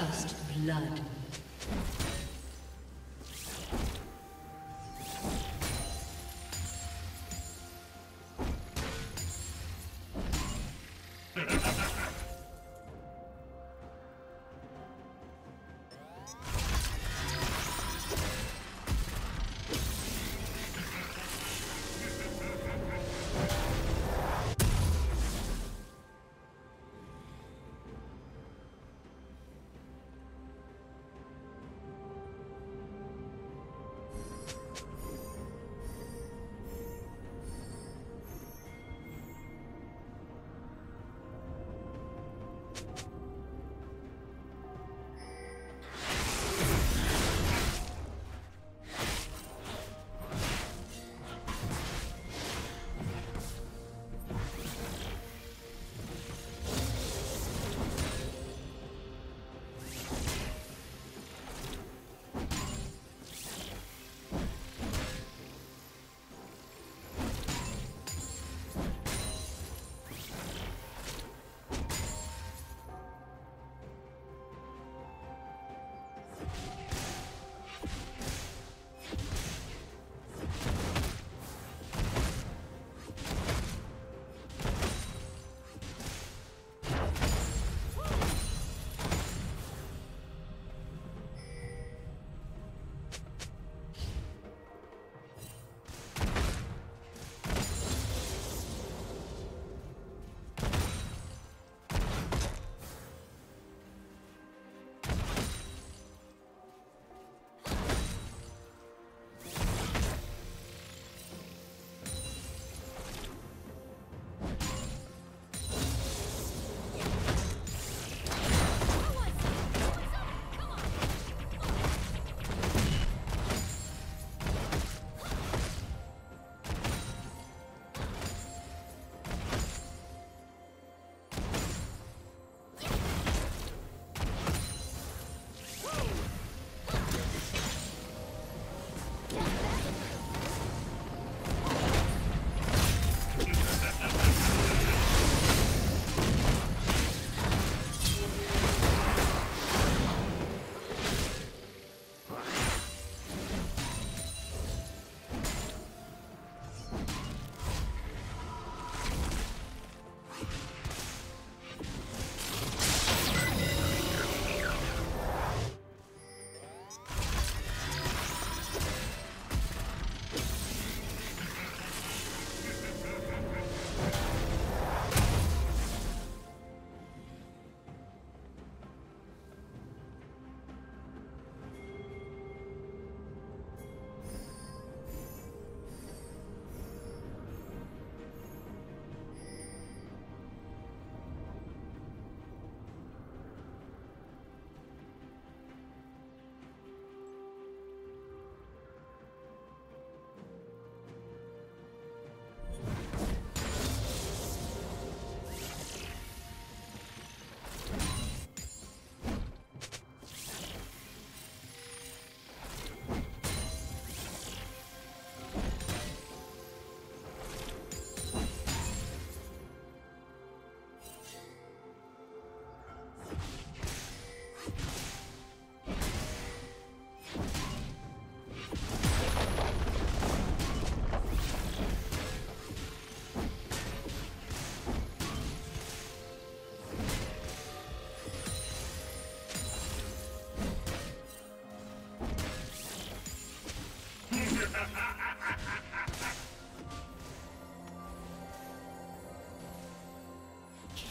First blood.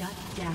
Shut down.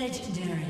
Legendary.